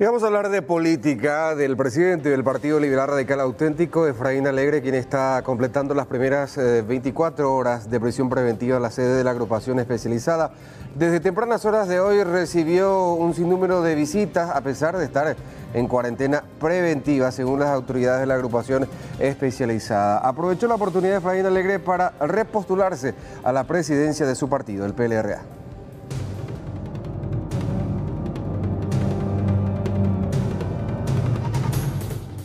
Y vamos a hablar de política del presidente del Partido Liberal Radical Auténtico, Efraín Alegre, quien está completando las primeras 24 eh, horas de prisión preventiva en la sede de la agrupación especializada. Desde tempranas horas de hoy recibió un sinnúmero de visitas, a pesar de estar en cuarentena preventiva, según las autoridades de la agrupación especializada. Aprovechó la oportunidad de Efraín Alegre para repostularse a la presidencia de su partido, el PLRA.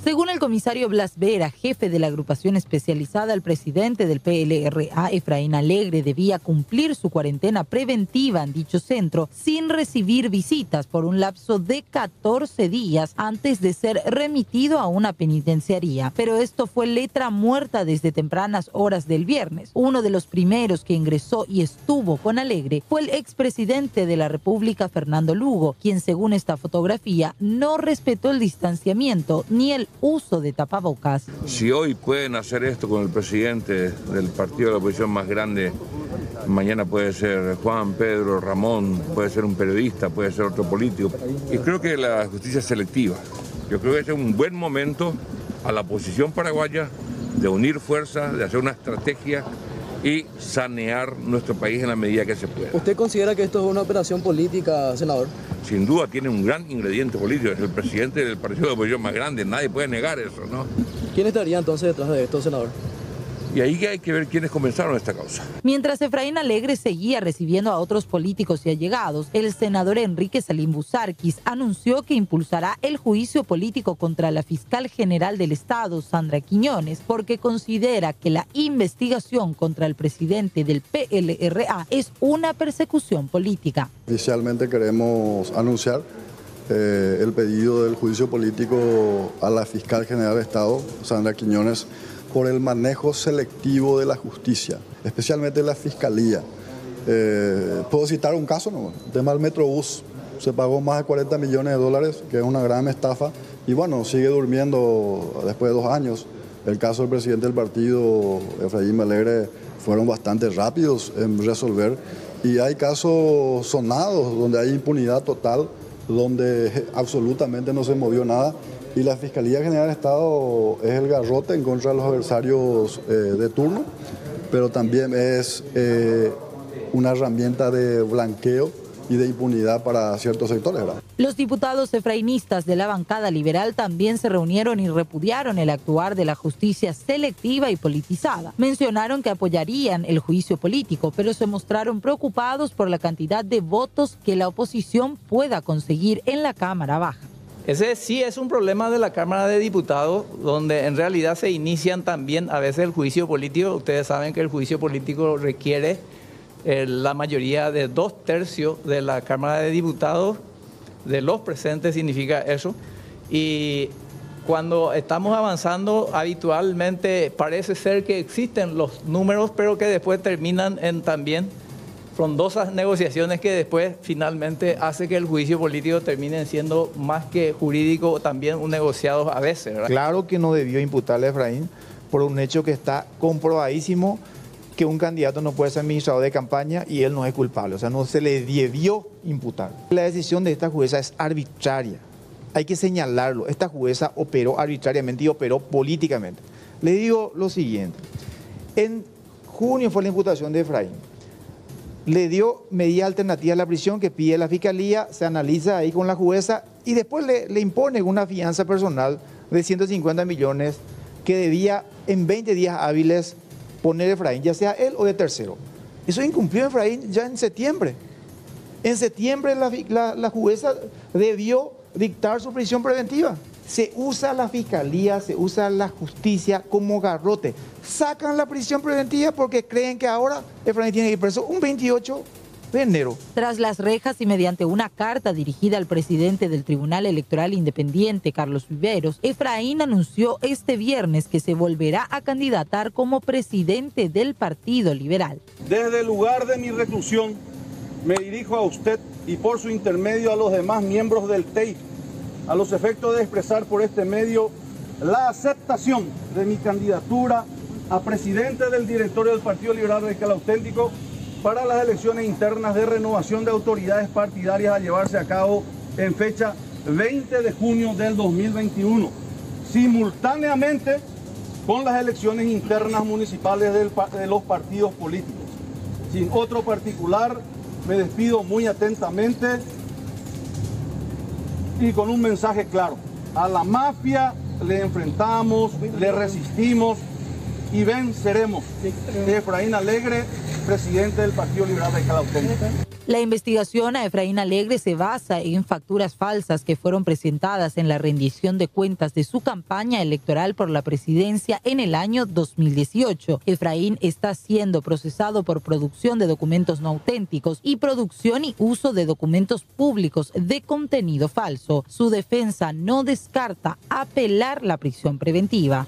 Según el comisario Blas Vera, jefe de la agrupación especializada, el presidente del PLRA, Efraín Alegre, debía cumplir su cuarentena preventiva en dicho centro sin recibir visitas por un lapso de 14 días antes de ser remitido a una penitenciaría. Pero esto fue letra muerta desde tempranas horas del viernes. Uno de los primeros que ingresó y estuvo con Alegre fue el expresidente de la República, Fernando Lugo, quien según esta fotografía no respetó el distanciamiento ni el uso de tapabocas. Si hoy pueden hacer esto con el presidente del partido de la oposición más grande, mañana puede ser Juan, Pedro, Ramón, puede ser un periodista, puede ser otro político. Y creo que la justicia es selectiva. Yo creo que este es un buen momento a la oposición paraguaya de unir fuerzas, de hacer una estrategia y sanear nuestro país en la medida que se pueda. ¿Usted considera que esto es una operación política, senador? Sin duda tiene un gran ingrediente político, es el presidente del partido de oposición más grande, nadie puede negar eso, ¿no? ¿Quién estaría entonces detrás de esto, senador? Y ahí hay que ver quiénes comenzaron esta causa. Mientras Efraín Alegre seguía recibiendo a otros políticos y allegados, el senador Enrique Salim Buzarquis anunció que impulsará el juicio político contra la fiscal general del Estado, Sandra Quiñones, porque considera que la investigación contra el presidente del PLRA es una persecución política. Inicialmente queremos anunciar eh, el pedido del juicio político a la fiscal general del Estado, Sandra Quiñones, por el manejo selectivo de la justicia, especialmente la fiscalía. Eh, puedo citar un caso, ¿no? el tema del Metrobús. Se pagó más de 40 millones de dólares, que es una gran estafa, y bueno, sigue durmiendo después de dos años. El caso del presidente del partido, Efraín Alegre, fueron bastante rápidos en resolver. Y hay casos sonados donde hay impunidad total, donde absolutamente no se movió nada y la Fiscalía General del Estado es el garrote en contra de los adversarios eh, de turno, pero también es eh, una herramienta de blanqueo y de impunidad para ciertos sectores. Los diputados efrainistas de la bancada liberal también se reunieron y repudiaron el actuar de la justicia selectiva y politizada. Mencionaron que apoyarían el juicio político, pero se mostraron preocupados por la cantidad de votos que la oposición pueda conseguir en la Cámara Baja. Ese sí es un problema de la Cámara de Diputados, donde en realidad se inician también a veces el juicio político. Ustedes saben que el juicio político requiere eh, la mayoría de dos tercios de la Cámara de Diputados, de los presentes significa eso. Y cuando estamos avanzando, habitualmente parece ser que existen los números, pero que después terminan en también frondosas negociaciones que después finalmente hace que el juicio político termine siendo más que jurídico también un negociado a veces. Claro que no debió imputarle a Efraín por un hecho que está comprobadísimo que un candidato no puede ser administrador de campaña y él no es culpable, o sea, no se le debió imputar. La decisión de esta jueza es arbitraria, hay que señalarlo, esta jueza operó arbitrariamente y operó políticamente. Le digo lo siguiente, en junio fue la imputación de Efraín, le dio medida alternativa a la prisión que pide la fiscalía, se analiza ahí con la jueza y después le, impone una fianza personal de 150 millones que debía en 20 días hábiles poner Efraín, ya sea él o de tercero. Eso incumplió Efraín ya en septiembre. En septiembre la, la jueza debió dictar su prisión preventiva. Se usa la fiscalía, se usa la justicia como garrote. Sacan la prisión preventiva porque creen que ahora Efraín tiene que ir preso un 28 de enero. Tras las rejas y mediante una carta dirigida al presidente del Tribunal Electoral Independiente, Carlos Viveros, Efraín anunció este viernes que se volverá a candidatar como presidente del Partido Liberal. Desde el lugar de mi reclusión, me dirijo a usted y por su intermedio a los demás miembros del TEI a los efectos de expresar por este medio la aceptación de mi candidatura a presidente del directorio del Partido Liberal Radical Auténtico para las elecciones internas de renovación de autoridades partidarias a llevarse a cabo en fecha 20 de junio del 2021, simultáneamente con las elecciones internas municipales de los partidos políticos. Sin otro particular, me despido muy atentamente y con un mensaje claro. A la mafia le enfrentamos, le resistimos y venceremos. Efraín Alegre, presidente del Partido Liberal de Calauténtica. La investigación a Efraín Alegre se basa en facturas falsas que fueron presentadas en la rendición de cuentas de su campaña electoral por la presidencia en el año 2018. Efraín está siendo procesado por producción de documentos no auténticos y producción y uso de documentos públicos de contenido falso. Su defensa no descarta apelar la prisión preventiva.